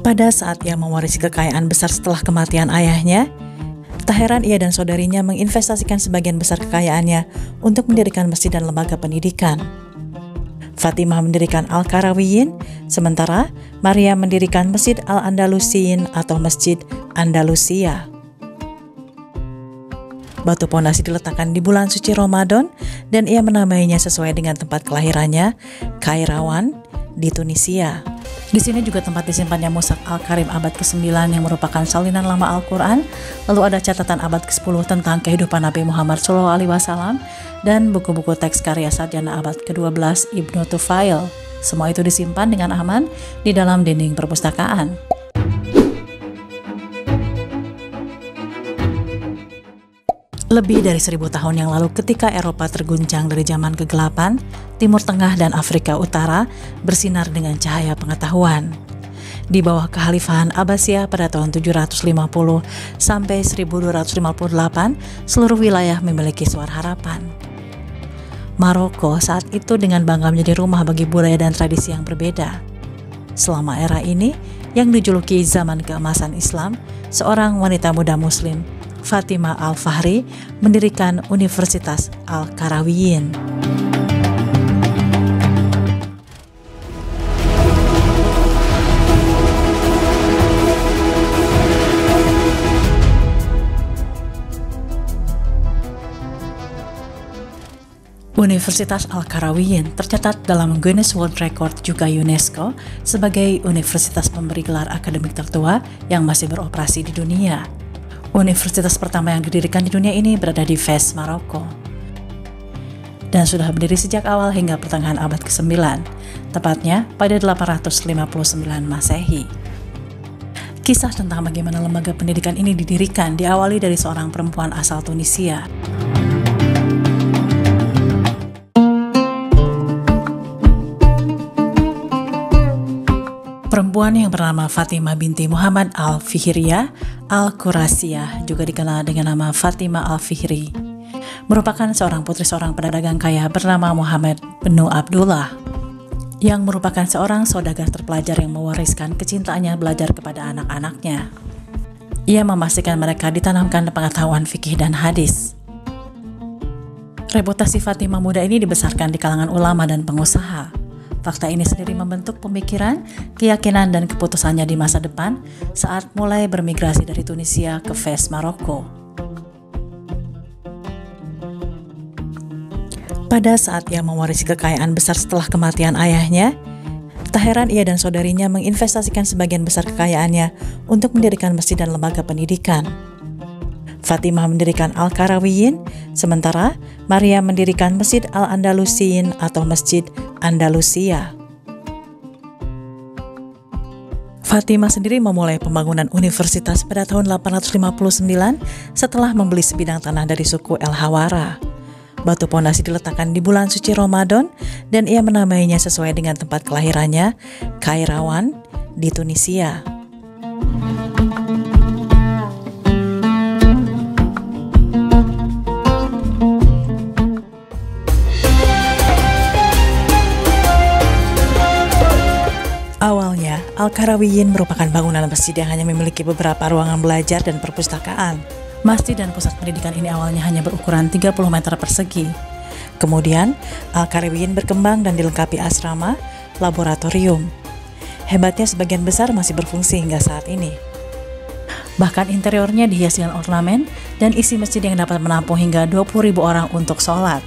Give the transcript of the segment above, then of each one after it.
Pada saat ia mewarisi kekayaan besar setelah kematian ayahnya, tak heran ia dan saudarinya menginvestasikan sebagian besar kekayaannya untuk mendirikan masjid dan lembaga pendidikan. Fatimah mendirikan Al-Karawiyin, sementara Maria mendirikan Masjid Al-Andalusiyin atau Masjid Andalusia. Batu pondasi diletakkan di bulan suci Ramadan dan ia menamainya sesuai dengan tempat kelahirannya, Kairawan, di Tunisia. Di sini juga tempat disimpannya Mushaf Al-Karim abad ke-9 yang merupakan salinan lama Al-Quran, lalu ada catatan abad ke-10 tentang kehidupan Nabi Muhammad SAW, dan buku-buku teks karya sarjana abad ke-12 Ibnu Tufail. Semua itu disimpan dengan aman di dalam dinding perpustakaan. Lebih dari seribu tahun yang lalu ketika Eropa terguncang dari zaman kegelapan, Timur Tengah dan Afrika Utara bersinar dengan cahaya pengetahuan. Di bawah kekhalifahan Abbasiyah pada tahun 750 sampai 1258, seluruh wilayah memiliki suara harapan. Maroko saat itu dengan bangga menjadi rumah bagi budaya dan tradisi yang berbeda. Selama era ini, yang dijuluki zaman keemasan Islam, seorang wanita muda muslim Fatima Al-Fahri mendirikan Universitas Al-Karawiyin. Universitas Al-Karawiyin tercatat dalam Guinness World Record juga UNESCO sebagai universitas pemberi gelar akademik tertua yang masih beroperasi di dunia. Universitas pertama yang didirikan di dunia ini berada di Fez, Maroko. Dan sudah berdiri sejak awal hingga pertengahan abad ke-9, tepatnya pada 859 Masehi. Kisah tentang bagaimana lembaga pendidikan ini didirikan diawali dari seorang perempuan asal Tunisia. Perempuan yang bernama Fatimah binti Muhammad Al-Fihriya Al-Qurasiyah, juga dikenal dengan nama Fatimah Al-Fihri, merupakan seorang putri seorang pedagang kaya bernama Muhammad bin Abdullah, yang merupakan seorang saudagar terpelajar yang mewariskan kecintaannya belajar kepada anak-anaknya. Ia memastikan mereka ditanamkan pengetahuan fikih dan hadis. Reputasi Fatimah muda ini dibesarkan di kalangan ulama dan pengusaha Fakta ini sendiri membentuk pemikiran, keyakinan, dan keputusannya di masa depan saat mulai bermigrasi dari Tunisia ke Fez, Maroko. Pada saat ia mewarisi kekayaan besar setelah kematian ayahnya, tak heran ia dan saudarinya menginvestasikan sebagian besar kekayaannya untuk mendirikan masjid dan lembaga pendidikan. Fatimah mendirikan Al-Karawiyin, sementara Maria mendirikan Masjid Al-Andalusiyin atau Masjid Andalusia. Fatimah sendiri memulai pembangunan universitas pada tahun 859 setelah membeli sebidang tanah dari suku El Hawara. Batu pondasi diletakkan di bulan suci Ramadan dan ia menamainya sesuai dengan tempat kelahirannya, Kairawan, di Tunisia. Al-Karawiyin merupakan bangunan masjid yang hanya memiliki beberapa ruangan belajar dan perpustakaan. Masjid dan pusat pendidikan ini awalnya hanya berukuran 30 meter persegi. Kemudian, Al-Karawiyin berkembang dan dilengkapi asrama, laboratorium. Hebatnya sebagian besar masih berfungsi hingga saat ini. Bahkan interiornya dihiasi dengan ornamen dan isi masjid yang dapat menampung hingga 20.000 orang untuk sholat.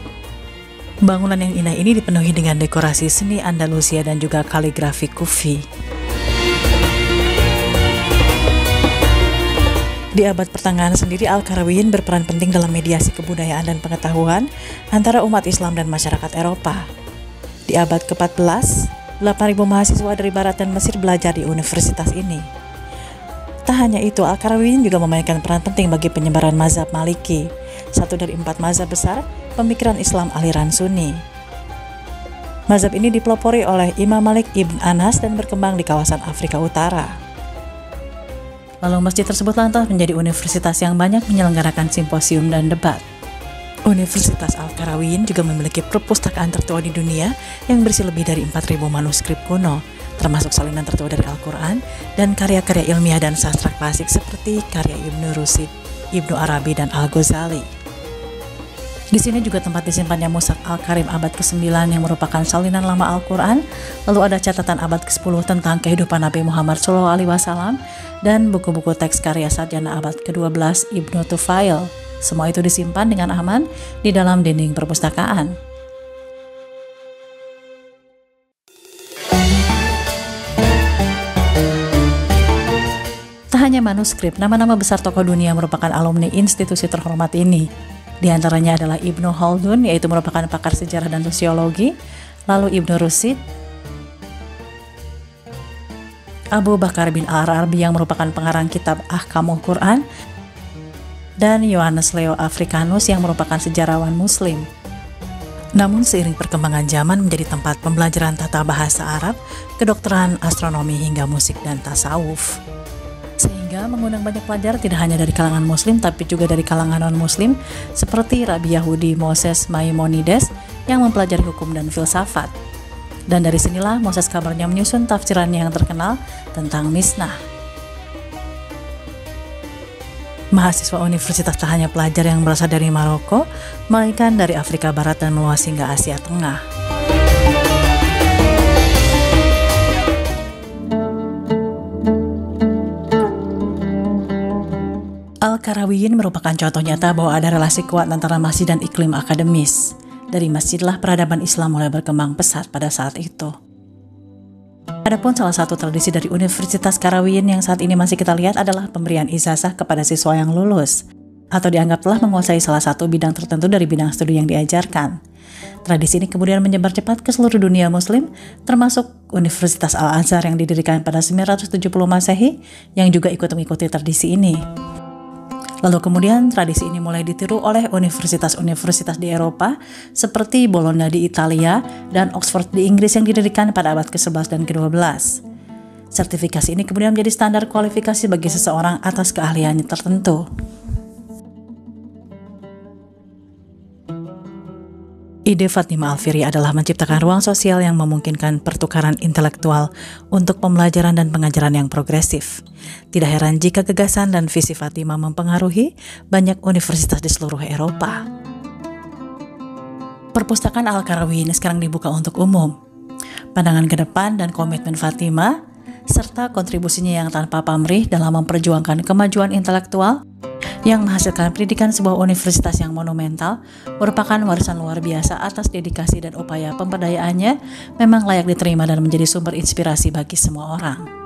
Bangunan yang indah ini dipenuhi dengan dekorasi seni Andalusia dan juga kaligrafi kufi. Di abad pertengahan sendiri, Al-Karawiyin berperan penting dalam mediasi kebudayaan dan pengetahuan antara umat Islam dan masyarakat Eropa. Di abad ke-14, 8.000 mahasiswa dari Barat dan Mesir belajar di universitas ini. Tak hanya itu, Al-Karawiyin juga memainkan peran penting bagi penyebaran mazhab Maliki, satu dari empat mazhab besar pemikiran Islam aliran Sunni. Mazhab ini dipelopori oleh Imam Malik ibn Anas dan berkembang di kawasan Afrika Utara. Lalu masjid tersebut lantas menjadi universitas yang banyak menyelenggarakan simposium dan debat. Universitas Al-Karawiyin juga memiliki perpustakaan tertua di dunia yang berisi lebih dari 4.000 manuskrip kuno, termasuk salinan tertua dari Al-Quran, dan karya-karya ilmiah dan sastra klasik seperti karya Ibnu Rusid, Ibnu Arabi, dan Al-Ghazali. Di sini juga tempat disimpannya Musak Al-Karim abad ke-9 yang merupakan salinan lama Al-Quran. Lalu ada catatan abad ke-10 tentang kehidupan Nabi Muhammad SAW dan buku-buku teks karya sarjana abad ke-12 Ibnu Tufail. Semua itu disimpan dengan aman di dalam dinding perpustakaan. Tak hanya manuskrip, nama-nama besar tokoh dunia merupakan alumni institusi terhormat ini. Di antaranya adalah Ibnu Khaldun, yaitu merupakan pakar sejarah dan sosiologi, lalu Ibnu Rusid, Abu Bakar bin Al-Arabi yang merupakan pengarang kitab Ahkamul Quran, dan Yohanes Leo Africanus yang merupakan sejarawan muslim. Namun seiring perkembangan zaman menjadi tempat pembelajaran tata bahasa Arab, kedokteran, astronomi hingga musik dan tasawuf mengundang banyak pelajar tidak hanya dari kalangan muslim tapi juga dari kalangan non-muslim seperti Rabi Yahudi Moses Maimonides yang mempelajari hukum dan filsafat. Dan dari sinilah Moses kabarnya menyusun tafsirannya yang terkenal tentang Misnah. Mahasiswa universitas tak hanya pelajar yang berasal dari Maroko, melainkan dari Afrika Barat dan meluas hingga Asia Tengah. Al-Karawiyin merupakan contoh nyata bahwa ada relasi kuat antara masjid dan iklim akademis. Dari masjidlah peradaban Islam mulai berkembang pesat pada saat itu. Adapun salah satu tradisi dari Universitas Karawiyin yang saat ini masih kita lihat adalah pemberian ijazah kepada siswa yang lulus atau dianggap telah menguasai salah satu bidang tertentu dari bidang studi yang diajarkan. Tradisi ini kemudian menyebar cepat ke seluruh dunia muslim, termasuk Universitas Al-Azhar yang didirikan pada 970 Masehi yang juga ikut mengikuti tradisi ini. Lalu kemudian tradisi ini mulai ditiru oleh universitas-universitas di Eropa seperti Bologna di Italia dan Oxford di Inggris yang didirikan pada abad ke-11 dan ke-12. Sertifikasi ini kemudian menjadi standar kualifikasi bagi seseorang atas keahliannya tertentu. Ide Fatima Alfiri adalah menciptakan ruang sosial yang memungkinkan pertukaran intelektual untuk pembelajaran dan pengajaran yang progresif. Tidak heran jika gagasan dan visi Fatima mempengaruhi banyak universitas di seluruh Eropa. Perpustakaan Al-Karawi ini sekarang dibuka untuk umum. Pandangan ke depan dan komitmen Fatima, serta kontribusinya yang tanpa pamrih dalam memperjuangkan kemajuan intelektual yang menghasilkan pendidikan sebuah universitas yang monumental merupakan warisan luar biasa atas dedikasi dan upaya pemberdayaannya memang layak diterima dan menjadi sumber inspirasi bagi semua orang.